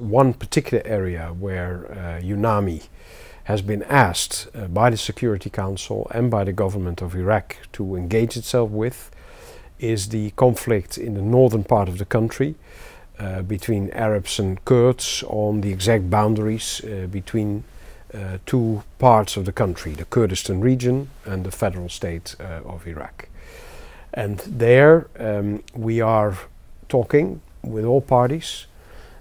One particular area where uh, UNAMI has been asked uh, by the Security Council and by the government of Iraq to engage itself with is the conflict in the northern part of the country uh, between Arabs and Kurds on the exact boundaries uh, between uh, two parts of the country, the Kurdistan region and the federal state uh, of Iraq. And there um, we are talking with all parties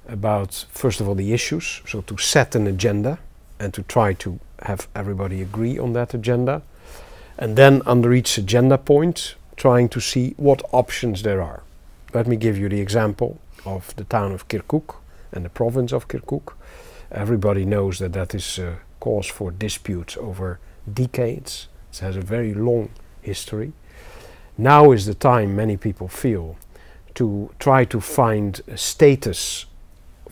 about, first of all, the issues, so to set an agenda and to try to have everybody agree on that agenda. And then, under each agenda point, trying to see what options there are. Let me give you the example of the town of Kirkuk and the province of Kirkuk. Everybody knows that that is a cause for disputes over decades. It has a very long history. Now is the time, many people feel, to try to find a status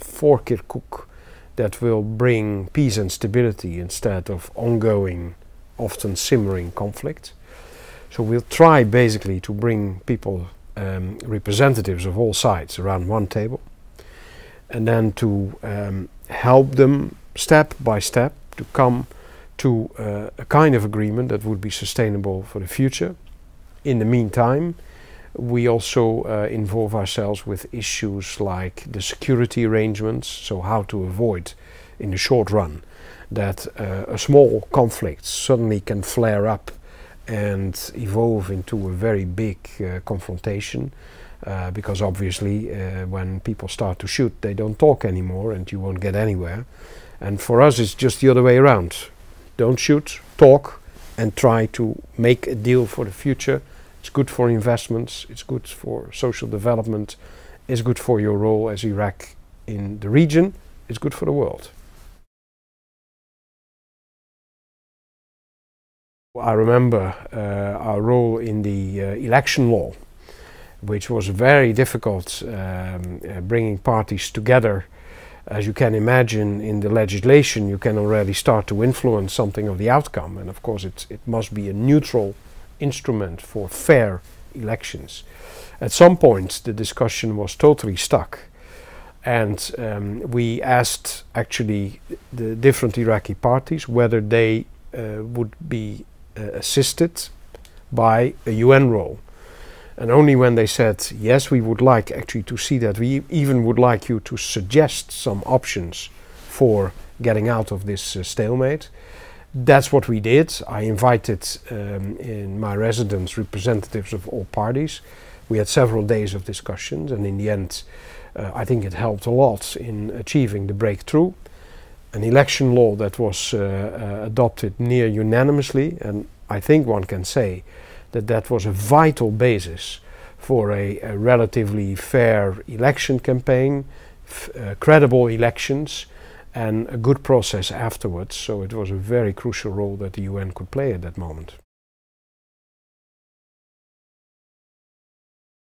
for Kirkuk that will bring peace and stability instead of ongoing, often simmering conflict. So we'll try basically to bring people, um, representatives of all sides, around one table, and then to um, help them step by step to come to uh, a kind of agreement that would be sustainable for the future. In the meantime, we also uh, involve ourselves with issues like the security arrangements, so how to avoid in the short run that uh, a small conflict suddenly can flare up and evolve into a very big uh, confrontation. Uh, because obviously, uh, when people start to shoot, they don't talk anymore and you won't get anywhere. And for us, it's just the other way around. Don't shoot, talk, and try to make a deal for the future it's good for investments, it's good for social development, it's good for your role as Iraq in the region, it's good for the world. I remember uh, our role in the uh, election law, which was very difficult, um, uh, bringing parties together. As you can imagine, in the legislation, you can already start to influence something of the outcome, and of course, it must be a neutral instrument for fair elections. At some point, the discussion was totally stuck. And um, we asked actually the different Iraqi parties whether they uh, would be uh, assisted by a UN role. And only when they said, yes, we would like actually to see that, we even would like you to suggest some options for getting out of this uh, stalemate, that's what we did. I invited um, in my residence representatives of all parties. We had several days of discussions, and in the end, uh, I think it helped a lot in achieving the breakthrough. An election law that was uh, uh, adopted near unanimously, and I think one can say that that was a vital basis for a, a relatively fair election campaign, uh, credible elections, and a good process afterwards. So it was a very crucial role that the UN could play at that moment.